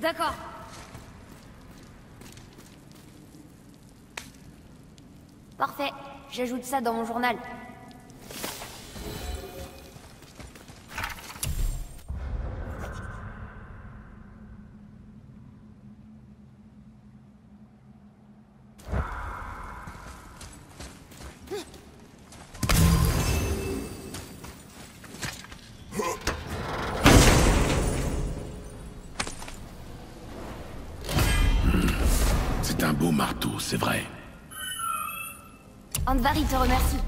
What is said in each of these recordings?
D'accord. Parfait. J'ajoute ça dans mon journal. C'est vrai. Andvari te remercie.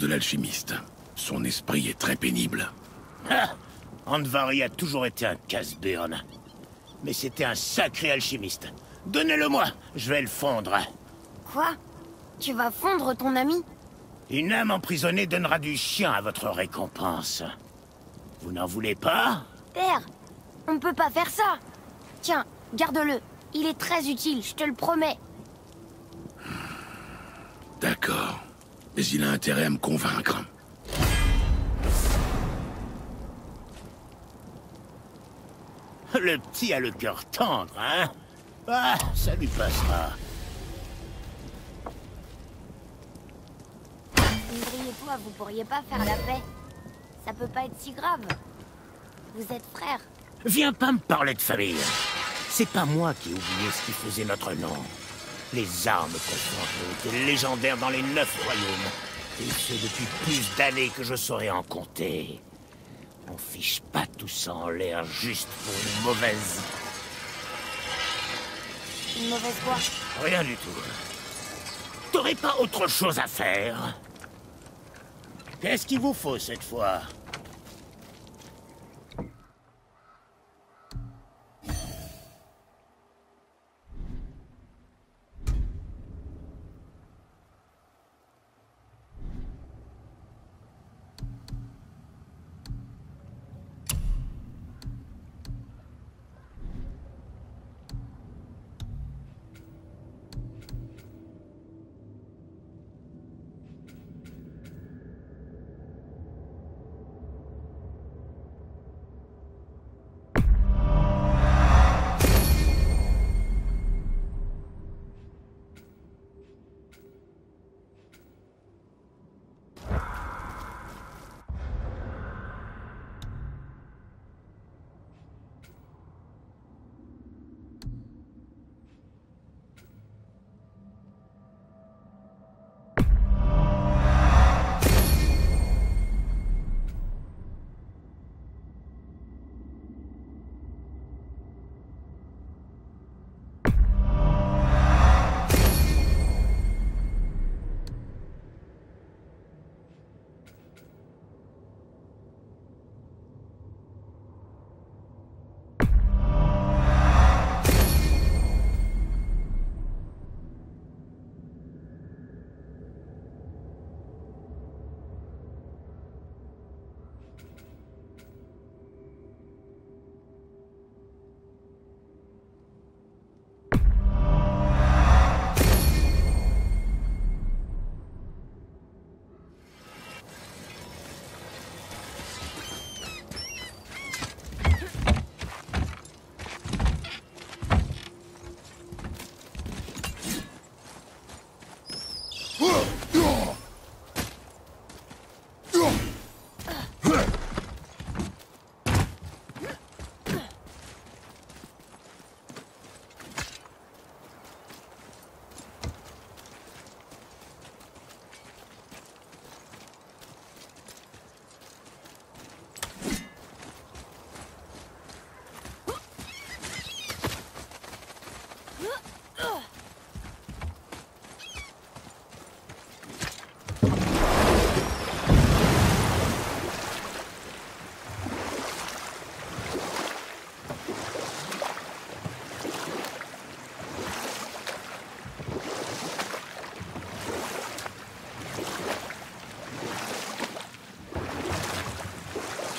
De l'alchimiste. Son esprit est très pénible. Ah Andvari a toujours été un casse-burne. Mais c'était un sacré alchimiste. Donnez-le-moi, je vais le fondre. Quoi? Tu vas fondre ton ami? Une âme emprisonnée donnera du chien à votre récompense. Vous n'en voulez pas? Père, on peut pas faire ça Tiens, garde-le. Il est très utile, je te le promets. D'accord. Mais il a intérêt à me convaincre. Le petit a le cœur tendre, hein? Ah, ça lui passera. Indri et toi, vous pourriez pas faire la paix. Ça peut pas être si grave. Vous êtes frères. Viens pas me parler de famille. C'est pas moi qui ai oublié ce qui faisait notre nom. Les armes constantes étaient légendaires dans les neuf royaumes. Et ce depuis plus d'années que je saurais en compter. On fiche pas tout ça en l'air juste pour une mauvaise... Une mauvaise voix. Rien du tout. T'aurais pas autre chose à faire Qu'est-ce qu'il vous faut cette fois?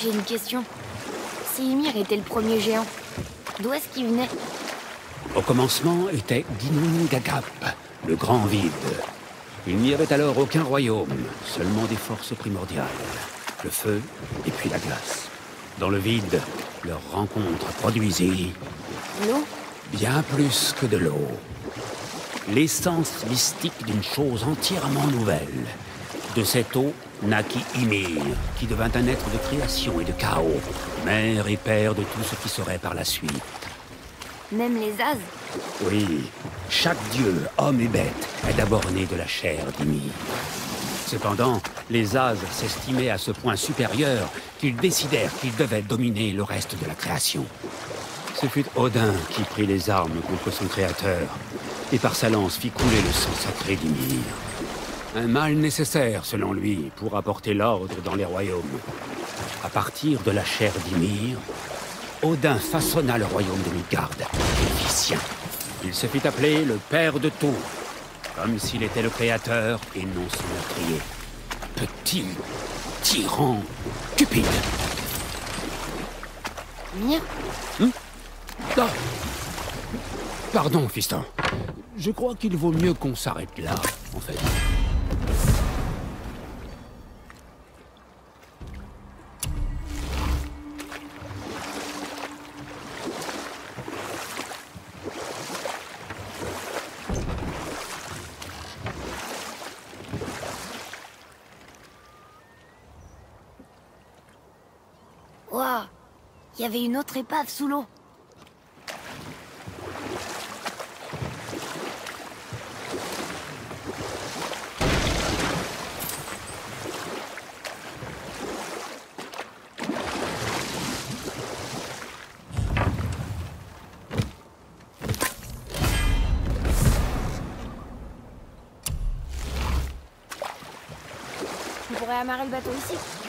J'ai une question. Si Ymir était le premier géant, d'où est-ce qu'il venait? Au commencement était Ginnungagap, le grand vide. Il n'y avait alors aucun royaume, seulement des forces primordiales. Le feu et puis la glace. Dans le vide, leur rencontre produisit L'eau? bien plus que de l'eau. L'essence mystique d'une chose entièrement nouvelle. De cette eau naquit Ymir, qui devint un être de création et de chaos, mère et père de tout ce qui serait par la suite. Même les As Oui, chaque dieu, homme et bête, est d'abord né de la chair d'Ymir. Cependant, les As s'estimaient à ce point supérieurs qu'ils décidèrent qu'ils devaient dominer le reste de la création. Ce fut Odin qui prit les armes contre son créateur, et par sa lance fit couler le sang sacré d'Ymir. Un mal nécessaire, selon lui, pour apporter l'ordre dans les royaumes. À partir de la chair d'Ymir, Odin façonna le royaume de Midgard sien. Il se fit appeler le Père de tout, comme s'il était le créateur et non son meurtrier. Petit tyran cupide. Ymir Ah. Pardon, fiston. Je crois qu'il vaut mieux qu'on s'arrête là, en fait. Il y avait une autre épave sous l'eau. On pourrait amarrer le bateau ici.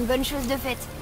Une bonne chose de faite.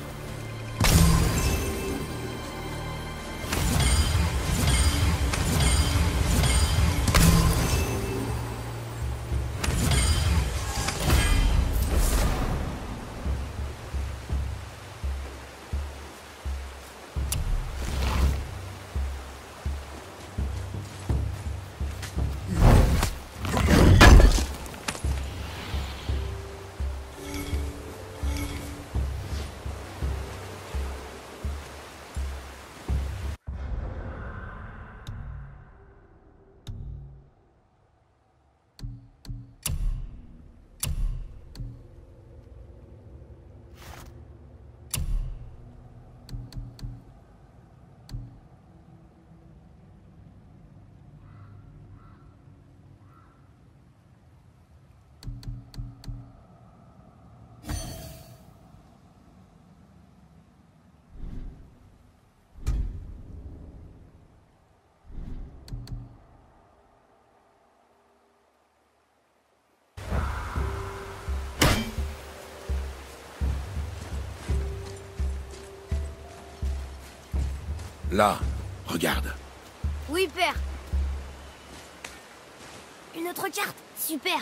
Là, regarde. Oui, père. Une autre carte Super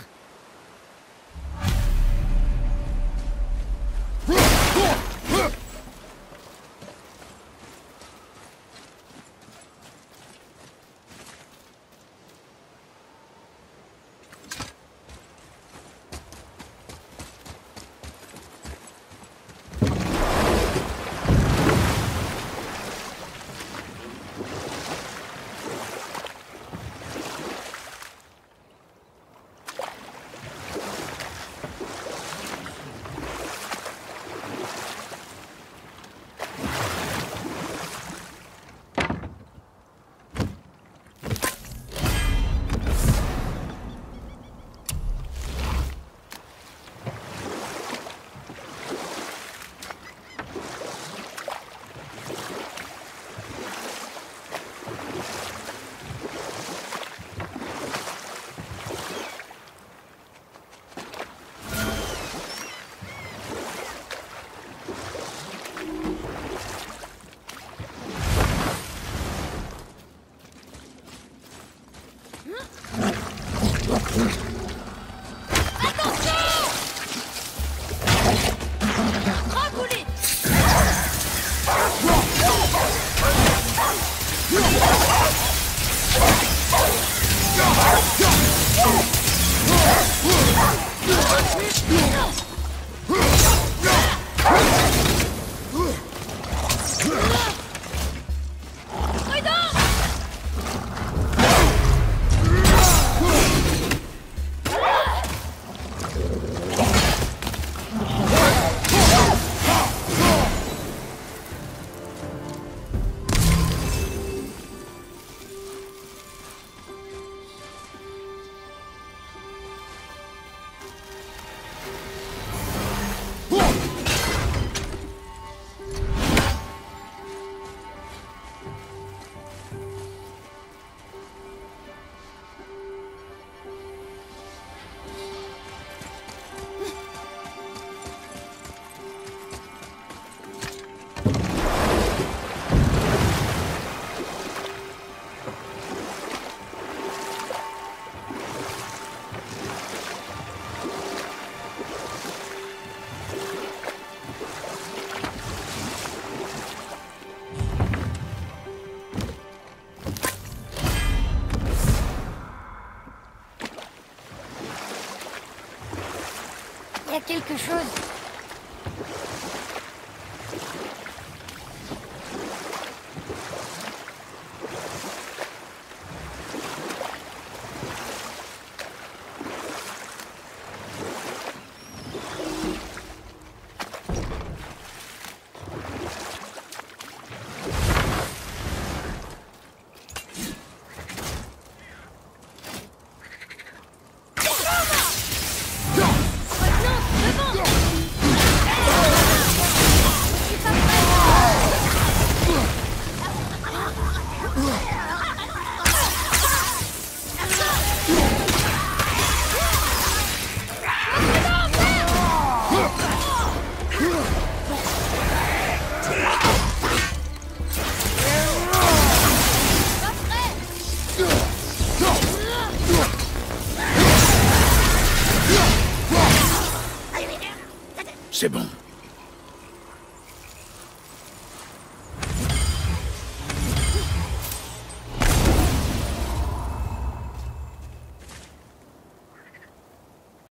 quelque chose.